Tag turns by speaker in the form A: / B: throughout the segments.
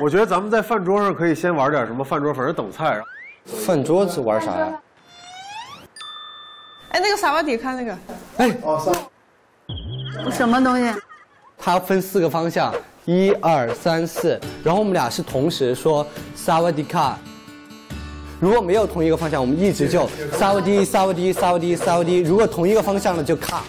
A: 我觉得咱们在饭桌上可以先玩点什么饭桌，反正等菜。
B: 饭桌子玩啥呀？
C: 哎，那个萨瓦迪，卡那个。
B: 哎，哦
D: 什么东西？
B: 它分四个方向，一二三四，然后我们俩是同时说萨瓦迪卡。如果没有同一个方向，我们一直就萨瓦迪萨瓦迪萨瓦迪萨瓦迪。如果同一个方向了，就卡。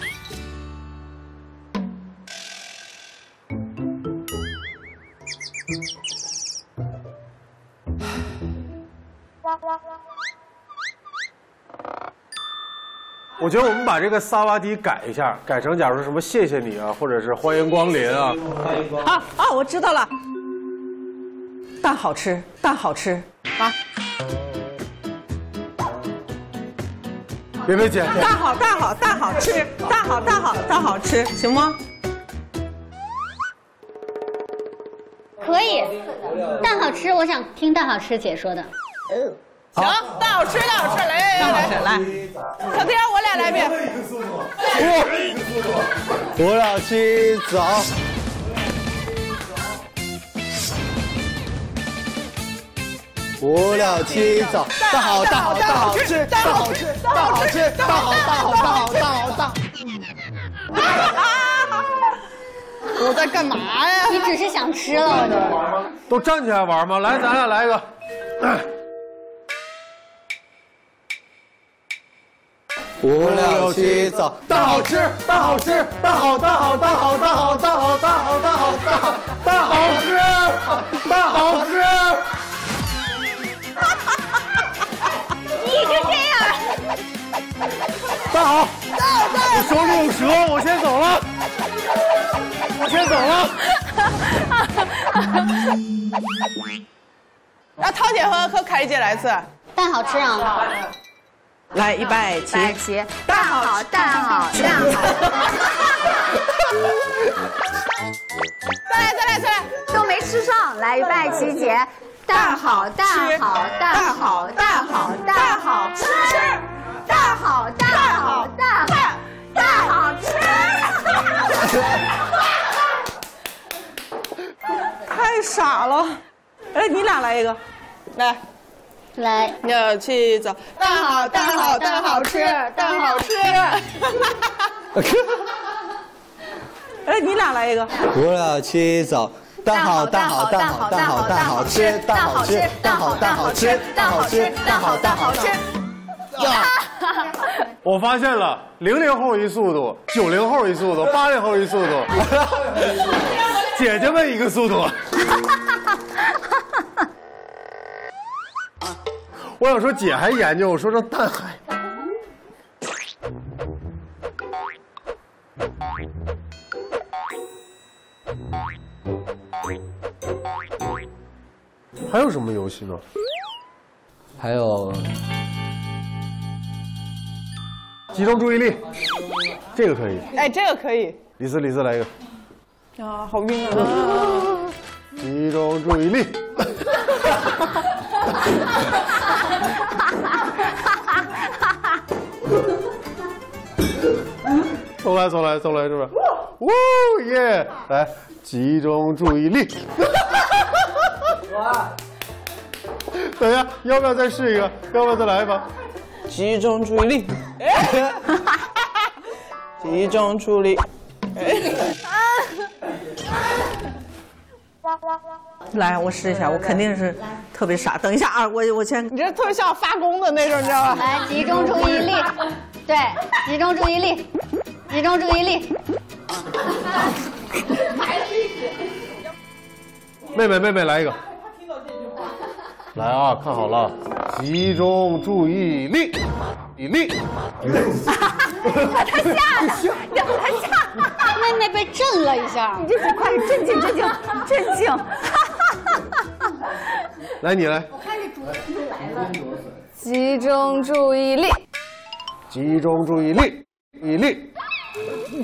A: 我觉得我们把这个萨瓦迪改一下，改成假如说什么谢谢你啊，或者是欢迎光临啊。欢迎光。
C: 啊啊，我知道了。蛋好吃，蛋好吃啊。
A: 别别姐。
C: 蛋好，蛋好，蛋好吃，蛋好，蛋好，蛋好吃，行吗？
E: 可以。蛋好吃，我想听蛋好吃姐说的。
C: 行，蛋好吃，蛋好吃，来来来来来，小天，我俩来一遍。
B: 五六七走。五六七走。大好，大好，大好吃，大好吃，大好吃，大好，大好，大好，大好，大。
C: 我在干嘛呀？
E: 你只是想吃了，我觉得。
A: 都站起来玩吗？来，咱俩来一个。
B: 五六七走，蛋好吃，蛋好吃，蛋好，蛋好，蛋好，蛋好，蛋好，蛋好，蛋好，蛋好，蛋好吃，蛋好吃。
E: 你就这样。
A: 蛋好，蛋好，蛋好。我手里有蛇，我先走了。我先走了。
C: 让涛姐和和凯丽姐来一次。
E: 蛋好吃啊！
C: 来，预备起，
D: 起，蛋好，大好，大好。
C: 再来，再来，再来，
D: 都没吃上，来，预备起，姐，大好，大好，大好，大好，大好吃，大好，大好，大好，蛋好吃。
C: 太傻了。哎，你俩来一个，来。
E: 来，
C: 六七走，蛋好，蛋好，蛋好吃，蛋好吃。哎，你俩来一个。
B: 五六七走，蛋好，蛋好，蛋好，蛋好，蛋好吃，蛋好吃，蛋好，蛋好吃，蛋好吃，蛋好，蛋好吃。
A: 我发现了，零零后一速度，九零后一速度，八零后一速度，姐姐们一个速度。我想说姐还研究，我说这蛋海。还有什么游戏呢？
B: 还有，
A: 集中注意力，这个可以。
C: 哎，这个可以。
A: 李斯，李斯来一个。
C: 啊，好晕啊！
A: 集中注意力。重来，重来，重来，是不是？呜耶！来，集中注意力。等一下，要不要再试一个？要不要再来一把？
C: 集中注意力。集中注意力。来，我试一下，我肯定是特别傻。等一下啊，我我先，你这特别像发功的那种，你知道吧？
E: 来，集中注意力，对，集中注意力，集中注意力。
A: 妹妹，妹妹，来一个。来啊，看好了，集中注意力，比力。
D: 把 他吓的，你把他吓。
E: 妹妹被震了一下。
D: 你这是快镇静，镇静，镇静。
A: 来，你来。
D: 我看这主又来了。集中注意力。
A: 集中注意力，比力。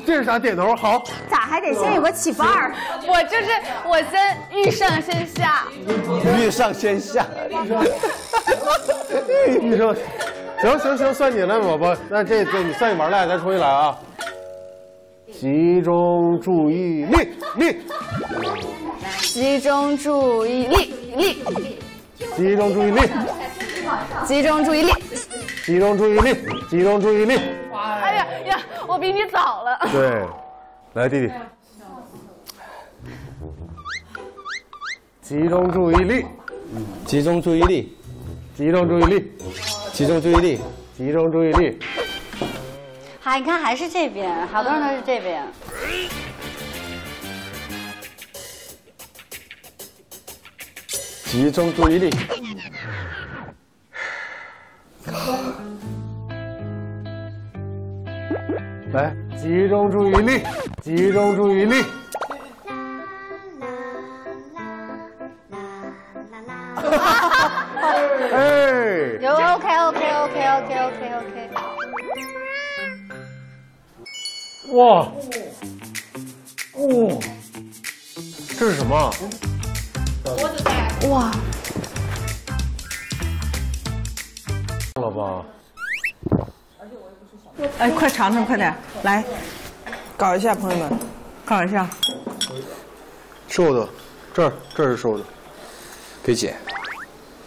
A: 这是啥？点头好。
D: 咋还得先有个起范儿？
F: 我就是我先欲上先下。
B: 欲上先下。
A: 欲上，行行行，算你了，宝宝。那这这你算你玩赖，咱重新来啊。集中注意力，力。
F: 集中注意力，力，
A: 集中注意力，
F: 集中注意力。
A: 集中注意力，集中注意力。
F: 哎呀呀，我比你早了。
A: 对，来弟弟，集中注意力，
B: 集中注意力，
A: 集中注意力，
B: 集中注意力，
A: 集中注意力。
E: 还你看还是这边，好多人都是这边。
B: 集中注意力，
A: 来，集中注意力，集中注意力。哎，
E: 有 OK OK OK OK OK OK。
A: 哇，哦，这是什么？
C: 哇，
A: 了吧？
C: 哎，快尝尝，快点，来，搞一下，朋友们，搞一下。
A: 瘦的，这儿这儿是瘦的。
B: 给姐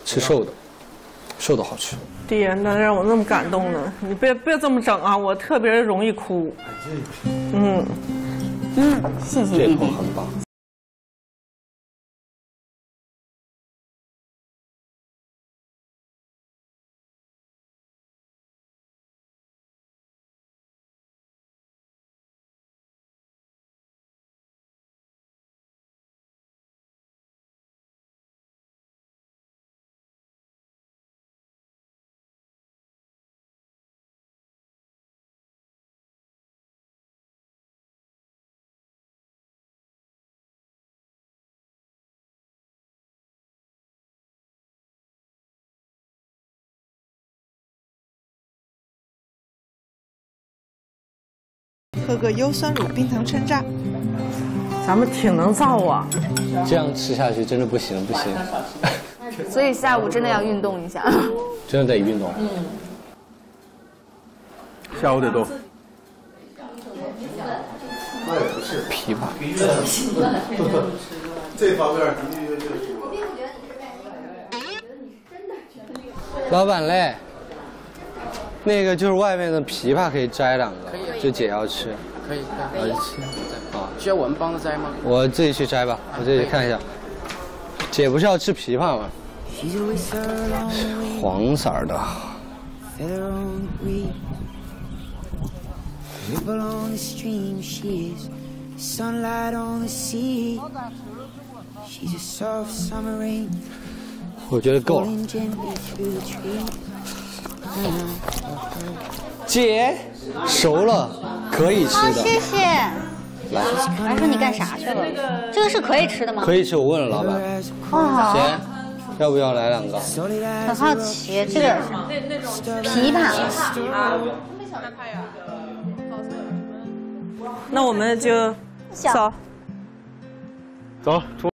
B: 吃瘦的，瘦的好吃。
C: 爹，那让我那么感动呢？你别别这么整啊，我特别容易哭。嗯，
E: 嗯，谢谢
B: 这
E: 弟弟。
G: 喝个优酸乳冰糖春榨。
C: 咱们挺能造啊。
B: 这样吃下去真的不行不行，
F: 所以下午真的要运动一下。
B: 真的得运动。
A: 下午得动。
B: 琵琶，
A: 这方面
B: 老板嘞，那个就是外面的枇杷可以摘两个，就姐要吃，
H: 可以，可以。
B: 我吃。啊，
H: 需要我们帮着摘吗？
B: 我自己去摘吧，我自己去看一下。姐不是要吃枇杷吗？黄色儿的。
I: Ripple on the stream, she is sunlight on the sea. She's a soft summer rain
B: 我觉得够了。姐，熟了，可以吃
E: 好，
B: 的，
E: 谢谢。
B: 来，
E: 还说你干啥去了？这个是可以吃的吗？
B: 可以吃。我问了老板
E: 哇，
B: 姐，要不要来两个
E: 很好奇，这个琵琶。
C: 那我们就走。
A: 走出。